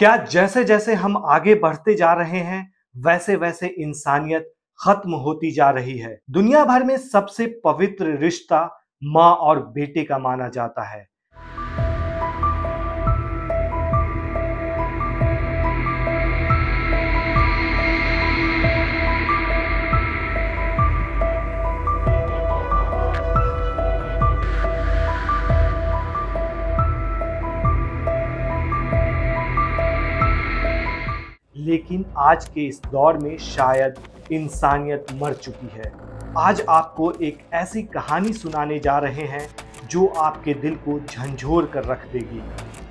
क्या जैसे जैसे हम आगे बढ़ते जा रहे हैं, वैसे वैसे इंसानियत खत्म होती जा रही है। दुनिया भर में सबसे पवित्र रिश्ता माँ और बेटे का माना जाता है। लेकिन आज के इस दौर में शायद इंसानियत मर चुकी है। आज आपको एक ऐसी कहानी सुनाने जा रहे हैं जो आपके दिल को झंझोर कर रख देगी।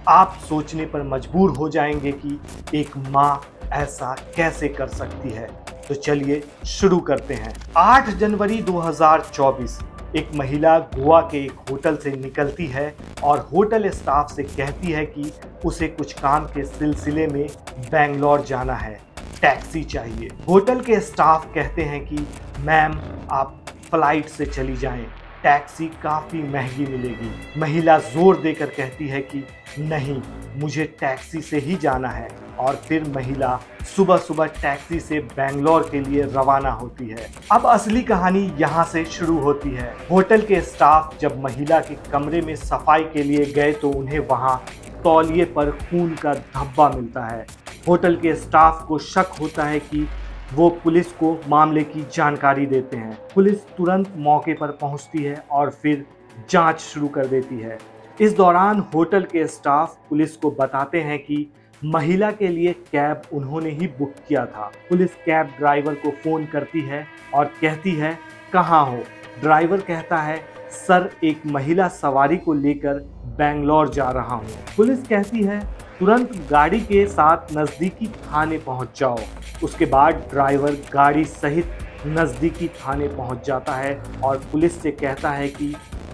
आप सोचने पर मजबूर हो जाएँगे कि एक माँ ऐसा कैसे कर सकती है। तो चलिए शुरू करते हैं। 8 जनवरी 2024 एक महिला गोवा के एक होटल से निकलती है और होटल स्टाफ से कहती है कि उसे कुछ काम के सिलसिले में बेंगलोर जाना है, टैक्सी चाहिए। होटल के स्टाफ कहते हैं कि, मैम, आप फ़्लाइट से चली जाएँ, टैक्सी काफ़ी महँगी मिलेगी। महिला ज़ोर देकर कहती है कि, नहीं मुझे टैक्सी से ही जाना है और फिर महिला सुबह सुबह टैक्सी से बेंगलोर के लिए रवाना होती है। अब असली कहानी यहाँ से शुरू होती है। होटल के स्टाफ जब महिला के कमरे में सफ़ाई के लिए गए तो उन्हें वहाँ तौलिए पर खून का धब्बा मिलता है। होटल के स्टाफ को शक होता है कि वो पुलिस को मामले की जानकारी देते हैं। पुलिस तुरंत मौके पर पहुँचती है और फिर जाँच शुरू कर देती है। इस दौरान होटल के स्टाफ पुलिस को बताते हैं कि महिला के लिए कैब उन्होंने ही बुक किया था। पुलिस कैब ड्राइवर को फ़ोन करती है और कहती है, कहाँ हो? ड्राइवर कहता है, सर, एक महिला सवारी को लेकर बेंगलोर जा रहा हूँ। पुलिस कहती है, तुरंत गाड़ी के साथ नज़दीकी थाने पहुँच जाओ। उसके बाद ड्राइवर गाड़ी सहित नज़दीकी थाने पहुँच जाता है और पुलिस से कहता है कि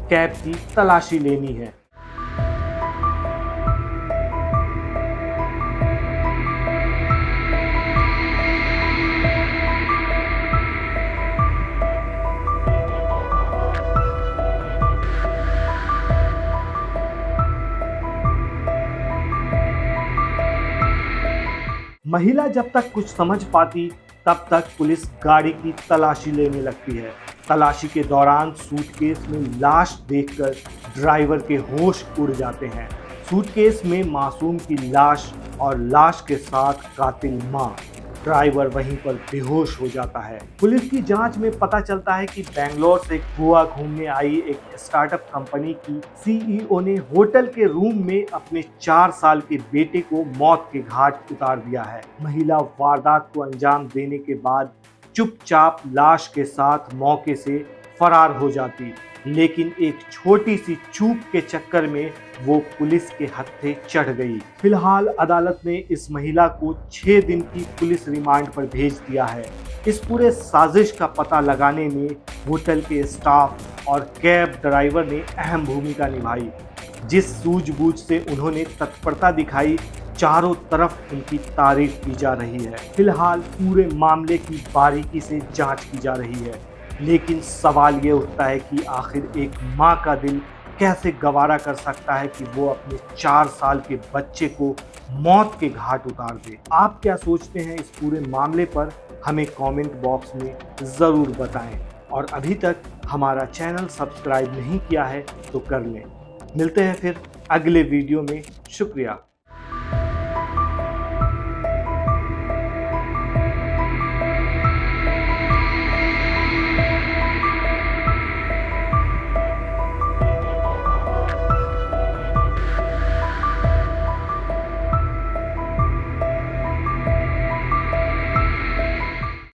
कैब की तलाशी लेनी है। महिला जब तक कुछ समझ पाती, तब तक पुलिस गाड़ी की तलाशी लेने लगती है। तलाशी के दौरान सूटकेस में लाश देखकर ड्राइवर के होश उड़ जाते हैं। सूटकेस में मासूम की लाश और लाश के साथ कातिल माँ। ड्राइवर वहीं पर बेहोश हो जाता है। पुलिस की जाँच में पता चलता है कि बेंगलोर से गोवा घूमने आई एक स्टार्टअप कंपनी की सीईओ ने होटल के रूम में अपने चार साल के बेटे को मौत के घाट उतार दिया है। महिला वारदात को अंजाम देने के बाद चुपचाप लाश के साथ मौके से फरार हो जाती। लेकिन एक छोटी सी चूक के चक्कर में वो पुलिस के हत्थे चढ़ गई। फ़िलहाल अदालत ने इस महिला को छह दिन की पुलिस रिमांड पर भेज दिया है। इस पूरे साजिश का पता लगाने में होटल के स्टाफ और कैब ड्राइवर ने अहम भूमिका निभाई, जिस सूझबूझ से उन्होंने तत्परता दिखाई, चारों तरफ़ उनकी तारीफ़ की जा रही है। फ़िलहाल पूरे मामले की बारीकी से जाँच की जा रही है। लेकिन सवाल ये उठता है कि आखिर एक माँ का दिल कैसे गवारा कर सकता है कि वो अपने चार साल के बच्चे को मौत के घाट उतार दे? आप क्या सोचते हैं इस पूरे मामले पर? हमें कमेंट बॉक्स में ज़रूर बताएँ। और अभी तक हमारा चैनल सब्सक्राइब नहीं किया है तो कर लें। मिलते हैं फिर अगले वीडियो में। शुक्रिया।